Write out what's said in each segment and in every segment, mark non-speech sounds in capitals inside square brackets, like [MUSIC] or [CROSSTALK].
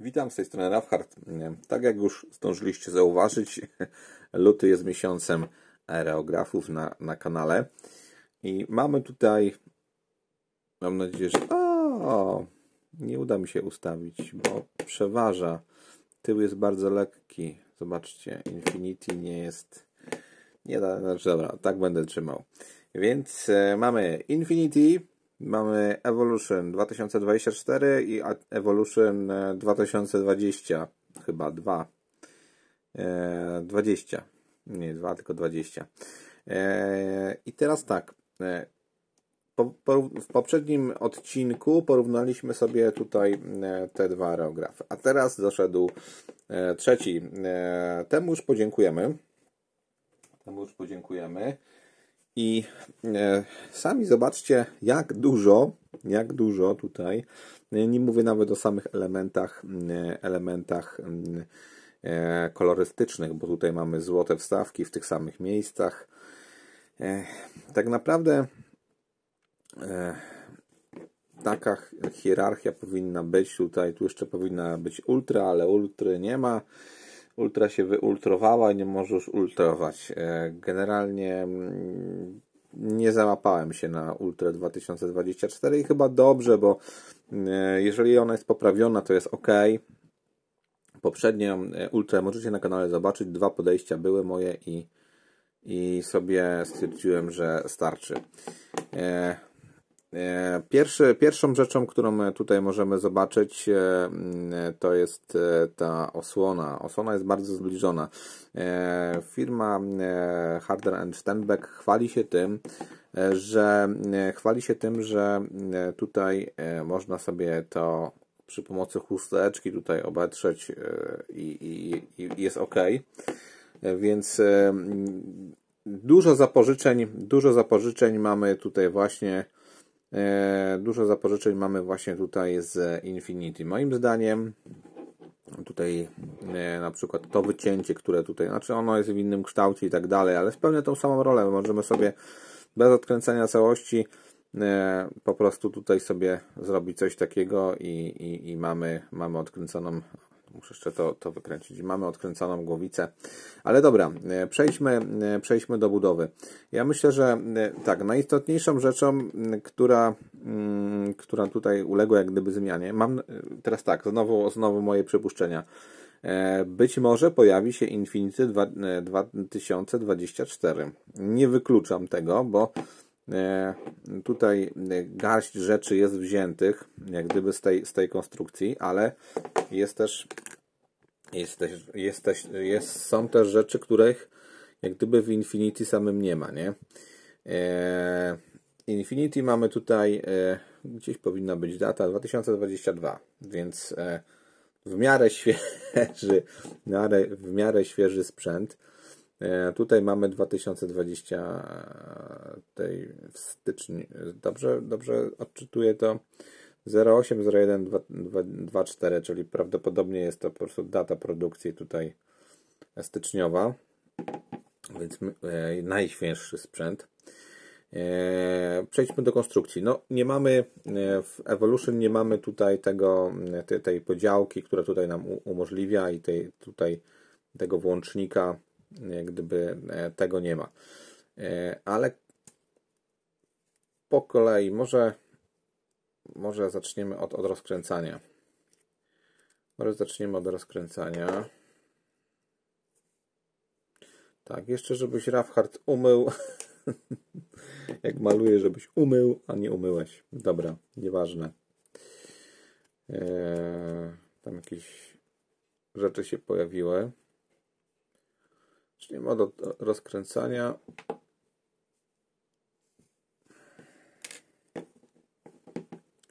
Witam z tej strony Rafhard. Tak jak już zdążyliście zauważyć, [LAUGHS] luty jest miesiącem aerografów na, na kanale. I mamy tutaj, mam nadzieję, że o, nie uda mi się ustawić, bo przeważa. Tył jest bardzo lekki. Zobaczcie, Infinity nie jest, nie da, znaczy dobra, tak będę trzymał. Więc e, mamy Infinity, Mamy Evolution 2024 i Evolution 2020, e, chyba 2. E, 20. Nie 2, tylko 20. E, I teraz tak. E, w poprzednim odcinku porównaliśmy sobie tutaj e, te dwa aerografy. A teraz doszedł e, trzeci. Temu już podziękujemy. Temu już podziękujemy. I e, sami zobaczcie, jak dużo, jak dużo tutaj, e, nie mówię nawet o samych elementach, e, elementach kolorystycznych, bo tutaj mamy złote wstawki w tych samych miejscach. Tak naprawdę taka hierarchia powinna być tutaj, tu jeszcze powinna być ultra, ale ultry nie ma ultra się wyultrowała i nie możesz ultrować. E, generalnie mm, nie załapałem się na Ultra 2024 i chyba dobrze, bo e, jeżeli ona jest poprawiona, to jest ok. Poprzednio e, Ultra możecie na kanale zobaczyć, dwa podejścia były moje i, i sobie stwierdziłem, że starczy. E, pierwszy, pierwszą rzeczą, którą tutaj możemy zobaczyć, e, to jest e, ta osłona. Osłona jest bardzo zbliżona. Firma Harder Steinbeck chwali się tym, że chwali się tym, że tutaj można sobie to przy pomocy chusteczki tutaj obetrzeć i, i, i jest ok. Więc dużo zapożyczeń, dużo zapożyczeń mamy tutaj właśnie E, dużo zapożyczeń mamy właśnie tutaj z Infinity. Moim zdaniem tutaj e, na przykład to wycięcie, które tutaj, znaczy ono jest w innym kształcie i tak dalej, ale spełnia tą samą rolę. Możemy sobie bez odkręcania całości e, po prostu tutaj sobie zrobić coś takiego i, i, i mamy, mamy odkręconą Muszę jeszcze to, to wykręcić. Mamy odkręconą głowicę. Ale dobra, e, przejdźmy, e, przejdźmy do budowy. Ja myślę, że e, tak, najistotniejszą rzeczą, która, która tutaj uległa jak gdyby zmianie, mam teraz tak, znowu, znowu moje przypuszczenia. Być może pojawi się Infinity 2024. Nie wykluczam tego, bo tutaj garść rzeczy jest wziętych, jak gdyby z tej, z tej konstrukcji, ale jest też, jest też, jest jest, są też rzeczy, których jak gdyby w Infinity samym nie ma, nie? E, Infinity mamy tutaj, e, gdzieś powinna być data 2022, więc e, w miarę świeży, w miarę, w miarę świeży sprzęt. E, tutaj mamy 2020 tej w styczniu. Dobrze, dobrze odczytuję to. 080124, czyli prawdopodobnie jest to po prostu data produkcji tutaj styczniowa, więc e, najświeższy sprzęt. E, przejdźmy do konstrukcji. No, nie mamy e, w Evolution nie mamy tutaj tego, tej podziałki, która tutaj nam umożliwia i tej, tutaj tego włącznika, gdyby tego nie ma. Ale po kolei może może zaczniemy od, od rozkręcania. Może zaczniemy od rozkręcania. Tak, jeszcze żebyś Rafhard umył. [LAUGHS] Jak maluję, żebyś umył, a nie umyłeś. Dobra, nieważne. Eee, tam jakieś rzeczy się pojawiły. Zaczniemy od rozkręcania.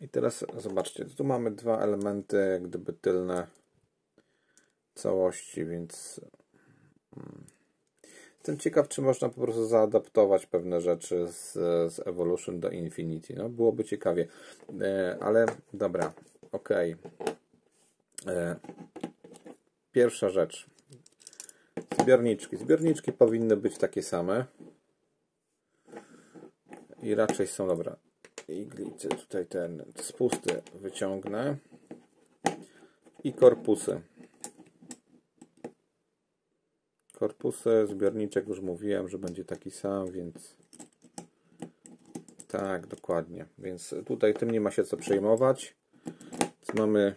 I teraz zobaczcie, tu mamy dwa elementy, jak gdyby tylne całości, więc hmm. jestem ciekaw, czy można po prostu zaadaptować pewne rzeczy z, z Evolution do Infinity. No, byłoby ciekawie, e, ale dobra, ok. E, pierwsza rzecz. Zbiorniczki. Zbiorniczki powinny być takie same. I raczej są, dobra, iglicy tutaj ten spusty wyciągnę i korpusy. Korpusy, zbiorniczek już mówiłem, że będzie taki sam, więc tak, dokładnie. Więc tutaj tym nie ma się co przejmować. Mamy,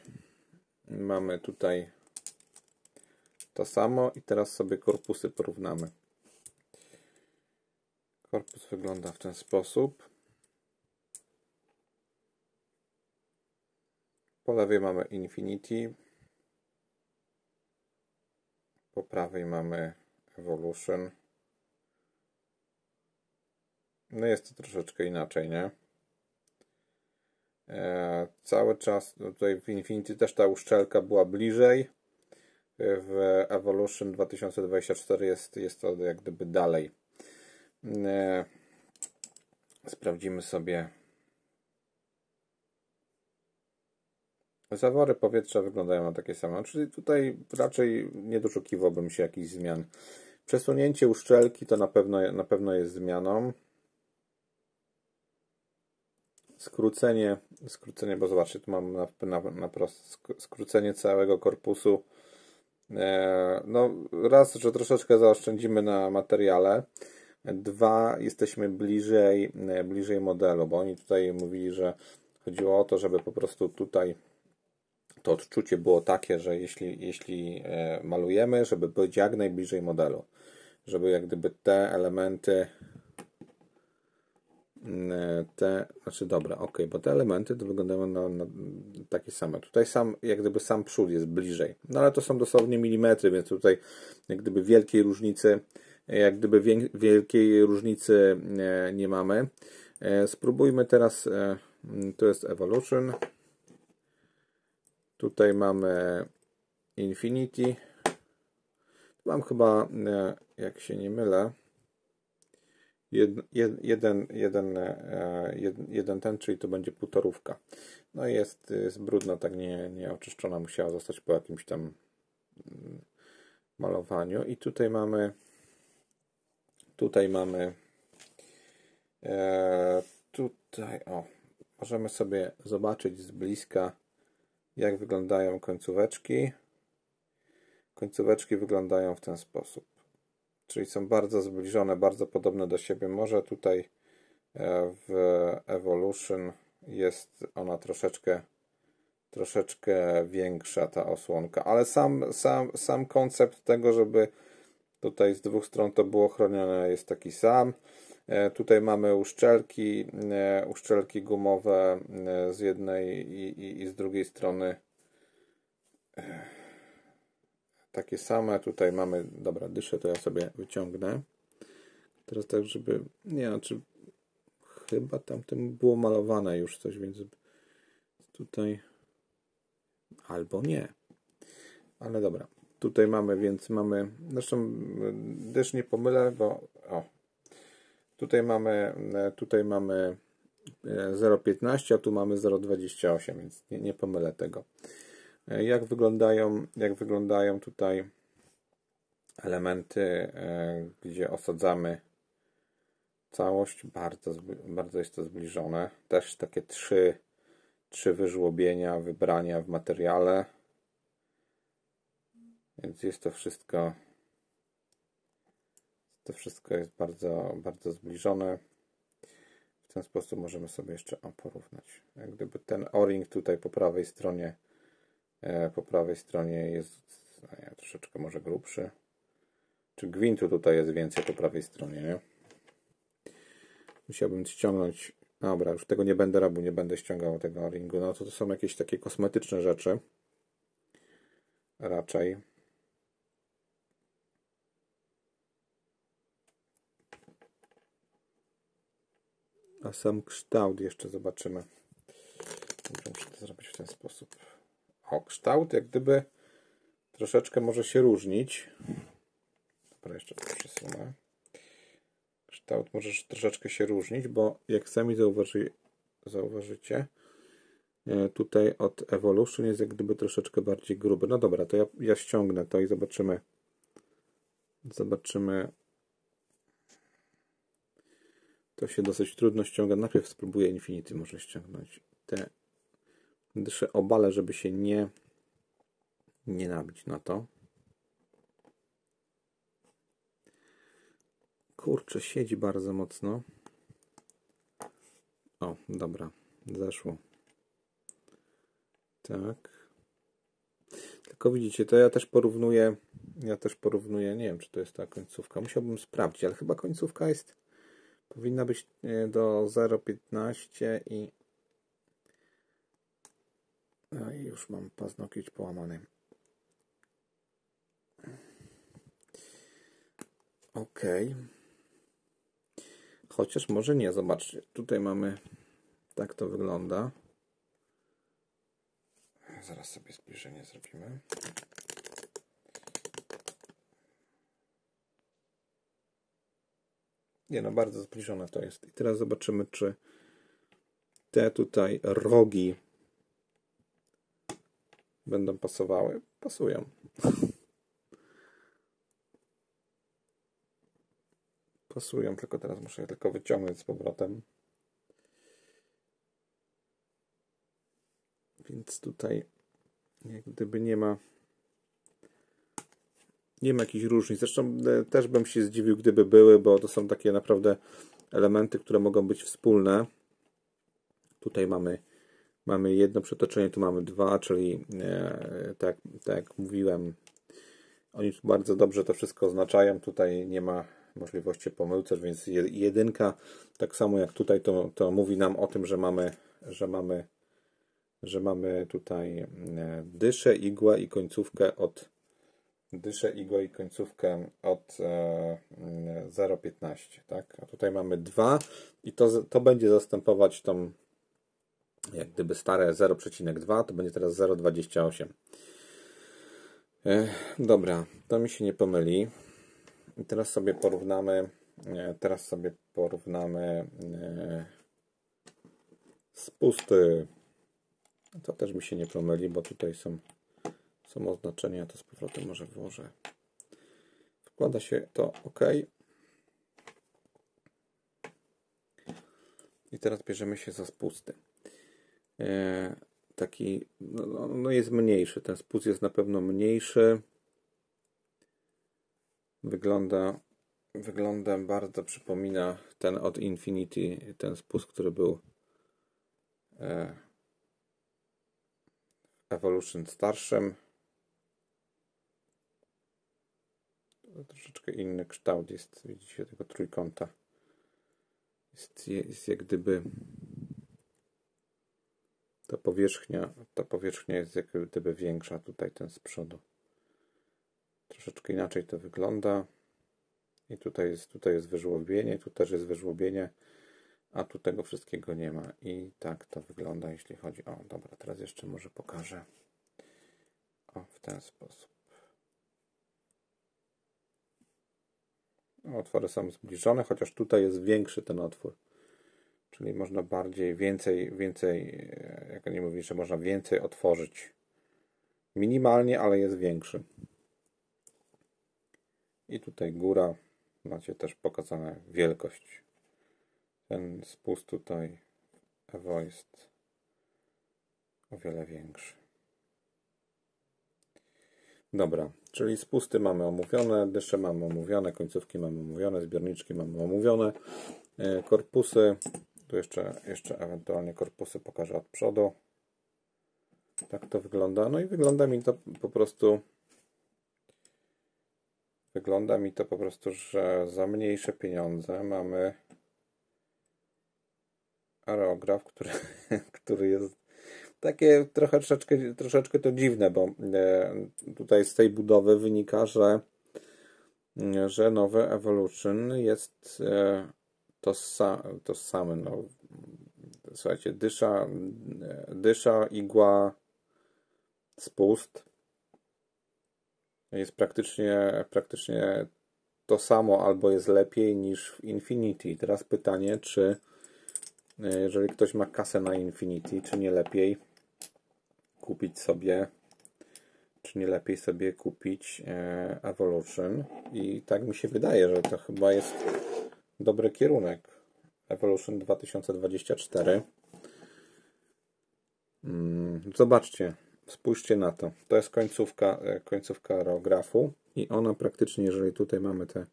mamy tutaj to samo i teraz sobie korpusy porównamy. Korpus wygląda w ten sposób. Po lewej mamy Infinity. Po prawej mamy Evolution. No jest to troszeczkę inaczej, nie? E, cały czas no tutaj w Infinity też ta uszczelka była bliżej. W Evolution 2024 jest, jest to jak gdyby dalej. E, sprawdzimy sobie Zawory powietrza wyglądają na takie same, czyli tutaj raczej nie doszukiwałbym się jakichś zmian. Przesunięcie uszczelki to na pewno, na pewno jest zmianą. Skrócenie, skrócenie, bo zobaczcie, tu mam na, na, na prost, skrócenie całego korpusu. E, no, raz, że troszeczkę zaoszczędzimy na materiale. Dwa, jesteśmy bliżej, e, bliżej modelu, bo oni tutaj mówili, że chodziło o to, żeby po prostu tutaj to odczucie było takie, że jeśli, jeśli e, malujemy, żeby być jak najbliżej modelu, żeby jak gdyby te elementy te, znaczy dobra, ok, bo te elementy to wyglądają na, na, takie same. Tutaj sam, jak gdyby sam przód jest bliżej. No ale to są dosłownie milimetry, więc tutaj jak gdyby wielkiej różnicy, jak gdyby wielkiej różnicy nie, nie mamy. E, spróbujmy teraz, e, to jest Evolution. Tutaj mamy Infinity. Mam chyba, e, jak się nie mylę, jeden, jeden, jeden, jeden ten, czyli to będzie półtorówka. No i jest, jest brudna, tak nie, nie musiała zostać po jakimś tam mm, malowaniu. I tutaj mamy, tutaj mamy, e, tutaj, o, możemy sobie zobaczyć z bliska jak wyglądają końcóweczki. Końcóweczki wyglądają w ten sposób. Czyli są bardzo zbliżone, bardzo podobne do siebie. Może tutaj e, w Evolution jest ona troszeczkę troszeczkę większa ta osłonka, ale sam, sam, sam koncept tego, żeby tutaj z dwóch stron to było chronione jest taki sam. E, tutaj mamy uszczelki, e, uszczelki gumowe z jednej i, i, i z drugiej strony takie same. Tutaj mamy, dobra, dyszę to ja sobie wyciągnę. Teraz tak, żeby, nie znaczy chyba tamtym było malowane już coś, więc tutaj albo nie. Ale dobra, tutaj mamy, więc mamy, zresztą też nie pomylę, bo o, Tutaj mamy, e, tutaj mamy 0,15, e, a tu mamy 0,28, więc nie, nie pomylę tego. E, jak wyglądają, jak wyglądają tutaj elementy, gdzie osadzamy całość? Bardzo, bardzo jest to zbliżone. Też takie trzy, trzy wyżłobienia, wybrania w materiale. Więc jest to wszystko to wszystko jest bardzo, bardzo zbliżone. W ten sposób możemy sobie jeszcze porównać. Jak gdyby ten o-ring tutaj po prawej stronie e, po prawej stronie jest no nie, troszeczkę może grubszy. Czy gwintu tutaj jest więcej po prawej stronie, nie? Musiałbym ściągnąć. Dobra, już tego nie będę robił, nie będę ściągał tego o-ringu. No to to są jakieś takie kosmetyczne rzeczy. Raczej. A sam kształt jeszcze zobaczymy. Muszę to zrobić w ten sposób. O, kształt jak gdyby troszeczkę może się różnić. Dobra, jeszcze to przesunę. Kształt może troszeczkę się różnić, bo jak sami zauważy, zauważycie, e, tutaj od Evolution jest jak gdyby troszeczkę bardziej gruby. No dobra, to ja, ja ściągnę to i zobaczymy. Zobaczymy to się dosyć trudno ściąga. Najpierw spróbuję Infinity może ściągnąć te dysze obale, żeby się nie nie nabić na to. Kurczę, siedzi bardzo mocno. O, dobra, zeszło. Tak. Tylko widzicie, to ja też porównuję, ja też porównuję, nie wiem, czy to jest ta końcówka. Musiałbym sprawdzić, ale chyba końcówka jest, powinna być e, do 0,15 i no i już mam paznokieć połamany. Ok. Chociaż może nie, zobaczcie. Tutaj mamy, tak to wygląda. Zaraz sobie zbliżenie zrobimy. Nie no, bardzo zbliżone to jest. I teraz zobaczymy, czy te tutaj rogi będą pasowały. Pasują. Pasują, tylko teraz muszę je tylko wyciągnąć z powrotem. Więc tutaj jak gdyby nie ma nie ma jakichś różnic. Zresztą e, też bym się zdziwił, gdyby były, bo to są takie naprawdę elementy, które mogą być wspólne. Tutaj mamy, mamy jedno przetoczenie, tu mamy dwa, czyli e, tak, tak jak mówiłem, oni bardzo dobrze to wszystko oznaczają. Tutaj nie ma możliwości pomyłce, więc jedynka, tak samo jak tutaj, to, to mówi nam o tym, że mamy, że mamy że mamy tutaj e, dyszę, igłę i końcówkę od dyszę, igłę i końcówkę od 0,15, e, tak? A tutaj mamy 2 i to, to będzie zastępować tą jak gdyby stare 0,2, to będzie teraz 0,28. E, dobra, to mi się nie pomyli. I teraz sobie porównamy teraz sobie porównamy spusty to też mi się nie pomyli, bo tutaj są, są oznaczenia. To z powrotem może włożę. Wkłada się to OK. I teraz bierzemy się za spusty. E, taki, no, no, no jest mniejszy. Ten spust jest na pewno mniejszy. Wygląda, wygląda bardzo przypomina ten od Infinity, ten spust, który był e, Evolution starszym. Troszeczkę inny kształt jest, widzicie, tego trójkąta. Jest, jest jak gdyby ta powierzchnia, ta powierzchnia jest jak gdyby większa tutaj ten z przodu. Troszeczkę inaczej to wygląda. I tutaj jest, tutaj jest wyżłobienie, tu też jest wyżłobienie a tu tego wszystkiego nie ma. I tak to wygląda, jeśli chodzi o. Dobra, teraz jeszcze może pokażę. O, w ten sposób. Otwory są zbliżone, chociaż tutaj jest większy ten otwór. Czyli można bardziej, więcej, więcej, jak nie mówi, że można więcej otworzyć. Minimalnie, ale jest większy. I tutaj góra. Macie też pokazane wielkość ten spust tutaj Evo jest o wiele większy. Dobra, czyli spusty mamy omówione, dysze mamy omówione, końcówki mamy omówione, zbiorniczki mamy omówione, e, korpusy, tu jeszcze, jeszcze ewentualnie korpusy pokażę od przodu. Tak to wygląda. No i wygląda mi to po prostu wygląda mi to po prostu, że za mniejsze pieniądze mamy aerograf, który, [LAUGHS] który jest takie trochę, troszeczkę, troszeczkę to dziwne, bo e, tutaj z tej budowy wynika, że, że nowe Evolution jest e, to, sa, to. No, słuchajcie, dysza, dysza, igła, spust jest praktycznie, praktycznie to samo albo jest lepiej niż w Infinity. Teraz pytanie, czy E, jeżeli ktoś ma kasę na Infinity, czy nie lepiej kupić sobie czy nie lepiej sobie kupić e, Evolution i tak mi się wydaje, że to chyba jest dobry kierunek Evolution 2024 mm, zobaczcie spójrzcie na to. To jest końcówka, e, końcówka aerografu i ona praktycznie, jeżeli tutaj mamy tę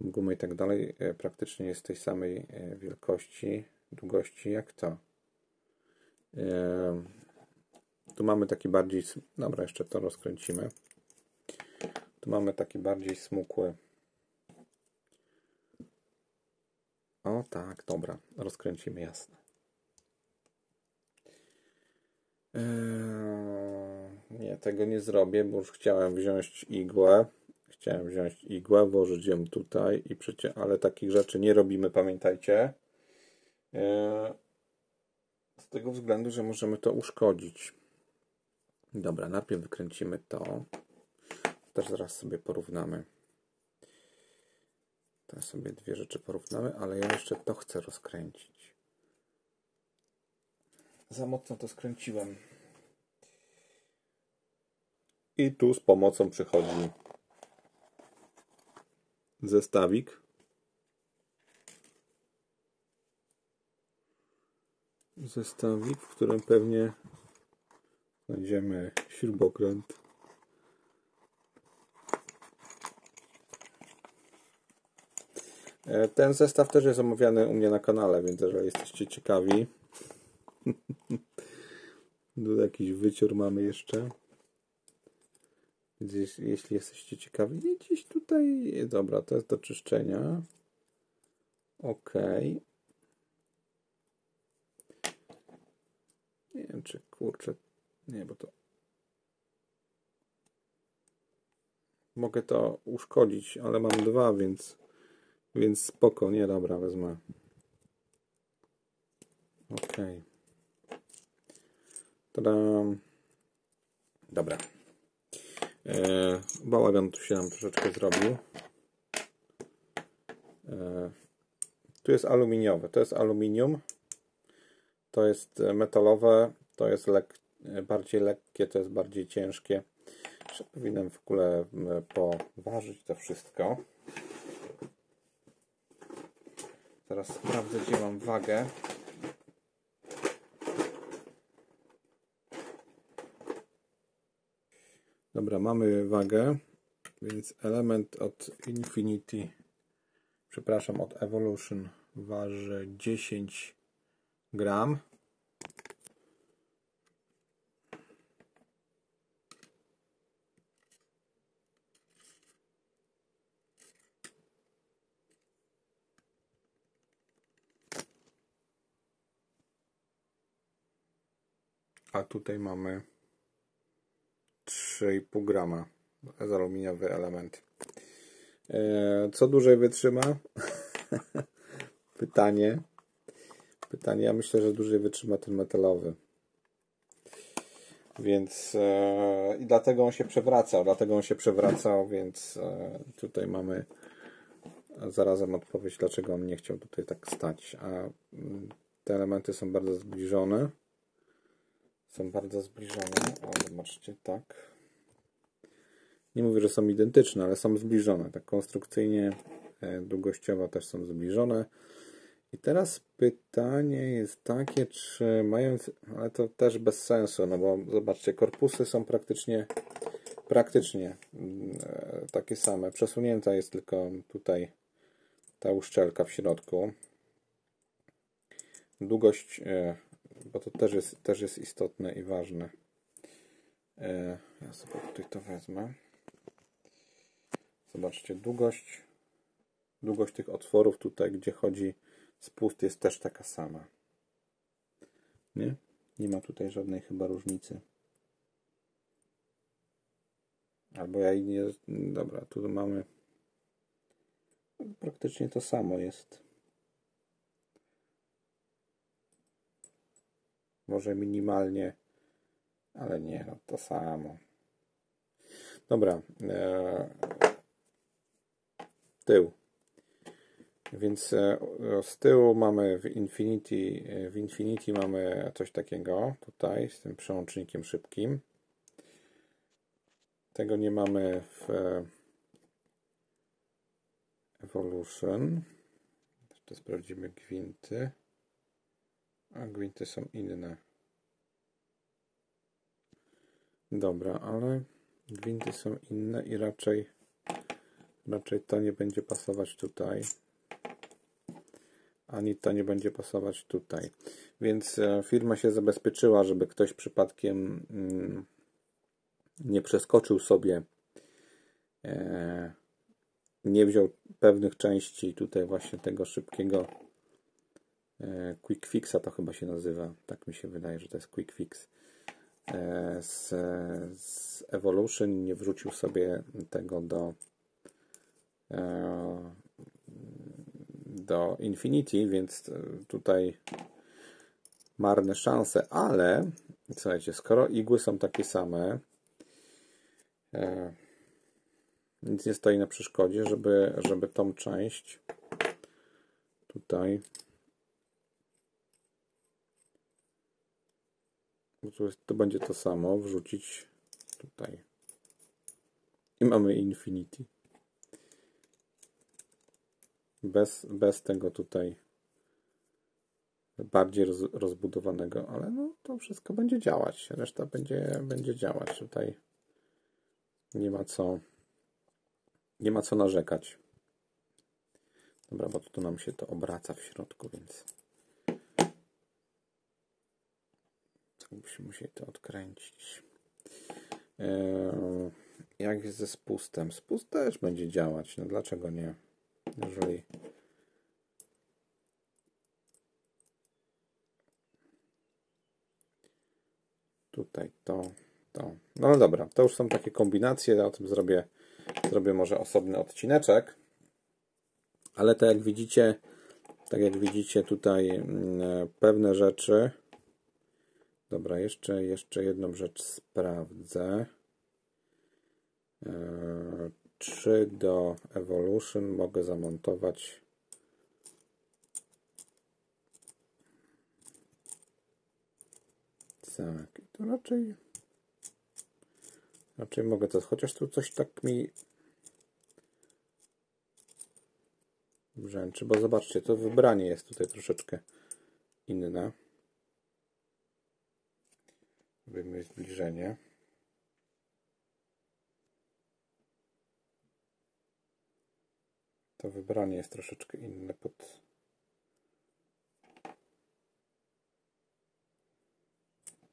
gumę i tak dalej, e, praktycznie jest tej samej e, wielkości, długości jak to. Tu mamy taki bardziej, dobra, jeszcze to rozkręcimy. Tu mamy taki bardziej smukły. O tak, dobra, rozkręcimy jasne. Eee, nie, tego nie zrobię, bo już chciałem wziąć igłę. Chciałem wziąć igłę, włożyć ją tutaj i przecież, ale takich rzeczy nie robimy, pamiętajcie. Eee, z tego względu, że możemy to uszkodzić. Dobra, najpierw wykręcimy to. Też zaraz sobie porównamy. Teraz sobie dwie rzeczy porównamy, ale ja jeszcze to chcę rozkręcić. Za mocno to skręciłem. I tu z pomocą przychodzi zestawik. Zestawik, w którym pewnie znajdziemy śrubokręt. Ten zestaw też jest omawiany u mnie na kanale, więc jeżeli jesteście ciekawi, [LAUGHS] tu jakiś wyciór mamy jeszcze. Więc jeśli jesteście ciekawi, gdzieś tutaj, dobra, to jest do czyszczenia. Ok. Nie wiem, czy kurczę, nie, bo to mogę to uszkodzić, ale mam dwa, więc więc spoko, nie, dobra, wezmę. Ok. Tadam. Dobra. E, bałagan tu się nam troszeczkę zrobił. E, tu jest aluminiowe. To jest aluminium. To jest metalowe. To jest lek bardziej lekkie, to jest bardziej ciężkie. Powinienem w ogóle poważyć to wszystko. Teraz sprawdzę, gdzie mam wagę. Dobra, mamy wagę, więc element od Infinity, przepraszam, od Evolution waży 10 gram. a tutaj mamy 3,5 grama z aluminiowy element. E, co dłużej wytrzyma? [LAUGHS] Pytanie. Pytanie. Ja myślę, że dłużej wytrzyma ten metalowy. Więc e, i dlatego on się przewracał. Dlatego on się przewracał, więc e, tutaj mamy zarazem odpowiedź, dlaczego on nie chciał tutaj tak stać. A mm, te elementy są bardzo zbliżone są bardzo zbliżone. O, zobaczcie, tak. Nie mówię, że są identyczne, ale są zbliżone. Tak konstrukcyjnie, e, długościowo też są zbliżone. I teraz pytanie jest takie, czy mając, ale to też bez sensu, no bo zobaczcie, korpusy są praktycznie praktycznie mm, e, takie same. Przesunięta jest tylko tutaj ta uszczelka w środku. Długość e, bo to też jest, też jest istotne i ważne. E, ja sobie tutaj to wezmę. Zobaczcie, długość, długość tych otworów tutaj, gdzie chodzi spust jest też taka sama. Nie? Nie ma tutaj żadnej chyba różnicy. Albo ja nie... Dobra, tu mamy praktycznie to samo jest. Może minimalnie, ale nie, no to samo. Dobra. E, tył. Więc e, z tyłu mamy w Infinity, w Infinity mamy coś takiego tutaj z tym przełącznikiem szybkim. Tego nie mamy w Evolution. Jeszcze sprawdzimy gwinty a gwinty są inne. Dobra, ale gwinty są inne i raczej raczej to nie będzie pasować tutaj. Ani to nie będzie pasować tutaj. Więc e, firma się zabezpieczyła, żeby ktoś przypadkiem mm, nie przeskoczył sobie, e, nie wziął pewnych części tutaj właśnie tego szybkiego quick fixa to chyba się nazywa. Tak mi się wydaje, że to jest quick fix E, z, z Evolution, nie wrzucił sobie tego do e, do Infinity, więc tutaj marne szanse, ale słuchajcie, skoro igły są takie same, e, nic nie stoi na przeszkodzie, żeby, żeby tą część tutaj to, jest, to będzie to samo, wrzucić tutaj. I mamy Infinity. Bez, bez tego tutaj bardziej roz, rozbudowanego, ale no to wszystko będzie działać. Reszta będzie, będzie działać. Tutaj nie ma co nie ma co narzekać. Dobra, bo tu nam się to obraca w środku, więc byśmy musieli to odkręcić. Eee, jak jest ze spustem? Spust też będzie działać. No dlaczego nie? Jeżeli tutaj to, to. No dobra, to już są takie kombinacje. Ja o tym zrobię, zrobię może osobny odcineczek. Ale tak jak widzicie, tak jak widzicie tutaj mm, pewne rzeczy Dobra, jeszcze, jeszcze jedną rzecz sprawdzę. E, czy do Evolution mogę zamontować tak, to raczej raczej mogę to, chociaż tu coś tak mi brzęczy, bo zobaczcie, to wybranie jest tutaj troszeczkę inne. Robimy zbliżenie. To wybranie jest troszeczkę inne pod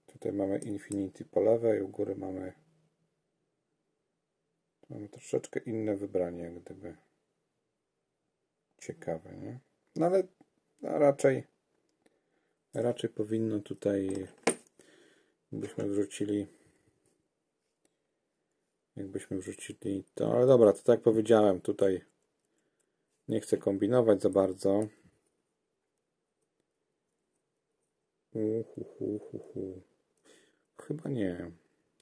Tutaj mamy Infinity po lewej, u góry mamy mamy troszeczkę inne wybranie, jak gdyby ciekawe, nie? No ale raczej raczej powinno tutaj Jakbyśmy wrzucili jakbyśmy wrzucili to, ale dobra, to tak jak powiedziałem, tutaj nie chcę kombinować za bardzo. Uhuhuhuhu. Chyba nie.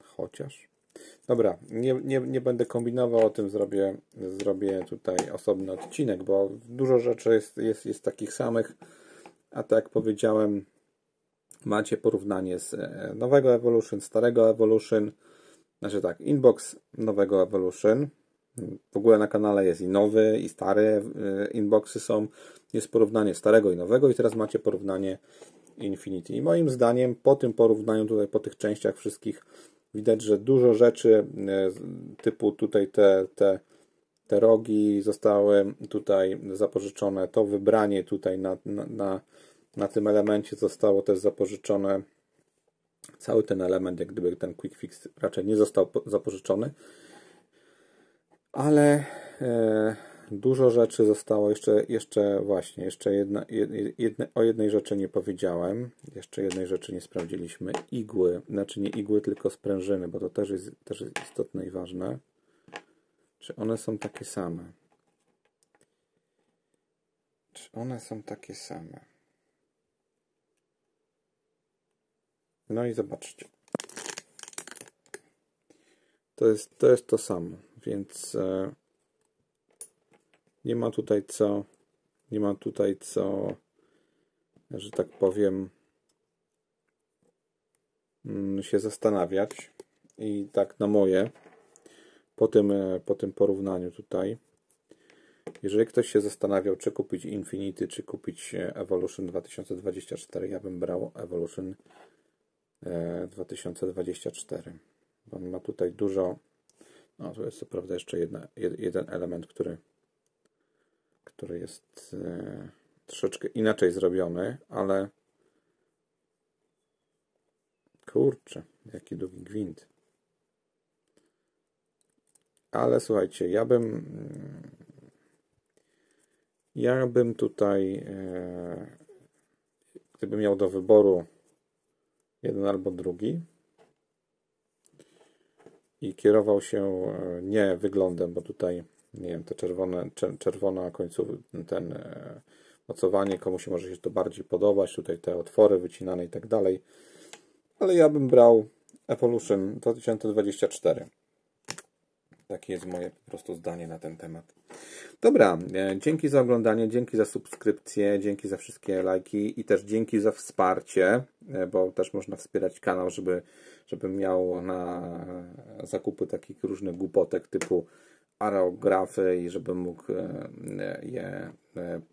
Chociaż. Dobra, nie, nie, nie będę kombinował o tym, zrobię, zrobię tutaj osobny odcinek, bo dużo rzeczy jest, jest, jest takich samych, a tak jak powiedziałem, macie porównanie z e, nowego Evolution, starego Evolution. Znaczy tak, inbox nowego Evolution. W ogóle na kanale jest i nowy, i stary e, inboxy są. Jest porównanie starego i nowego, i teraz macie porównanie Infinity. I moim zdaniem, po tym porównaniu, tutaj po tych częściach wszystkich, widać, że dużo rzeczy e, typu tutaj te, te, te rogi zostały tutaj zapożyczone, to wybranie tutaj na, na, na na tym elemencie zostało też zapożyczone cały ten element, jak gdyby ten quick fix raczej nie został zapożyczony, ale e, dużo rzeczy zostało jeszcze, jeszcze właśnie, jeszcze jedna, jedne, o jednej rzeczy nie powiedziałem, jeszcze jednej rzeczy nie sprawdziliśmy, igły, znaczy nie igły, tylko sprężyny, bo to też jest, też jest istotne i ważne. Czy one są takie same? Czy one są takie same? No i zobaczcie. To jest to, jest to samo, więc e, nie ma tutaj co, nie ma tutaj co, że tak powiem, mm, się zastanawiać. I tak na moje, po tym, e, po tym porównaniu tutaj, jeżeli ktoś się zastanawiał, czy kupić Infinity, czy kupić e, Evolution 2024, ja bym brał Evolution 2024. On ma tutaj dużo. No, tu jest co prawda jeszcze jedna, jeden element, który, który jest e, troszeczkę inaczej zrobiony, ale kurczę, jaki długi gwint. Ale słuchajcie, ja bym ja bym tutaj e, gdybym miał do wyboru jeden albo drugi i kierował się e, nie wyglądem, bo tutaj nie wiem, te czerwone, czerwona końcówka, ten e, mocowanie, komuś może się to bardziej podobać, tutaj te otwory wycinane i tak dalej, ale ja bym brał Evolution 2024. Takie jest moje po prostu zdanie na ten temat. Dobra, e, dzięki za oglądanie, dzięki za subskrypcję, dzięki za wszystkie lajki i też dzięki za wsparcie, e, bo też można wspierać kanał, żeby, żeby miał na zakupy takich różnych głupotek typu aerografy i żeby mógł e, je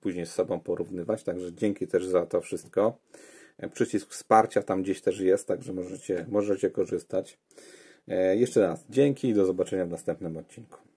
później z sobą porównywać. Także dzięki też za to wszystko. Przycisk wsparcia tam gdzieś też jest, także możecie, możecie korzystać. Jeszcze raz dzięki i do zobaczenia w następnym odcinku.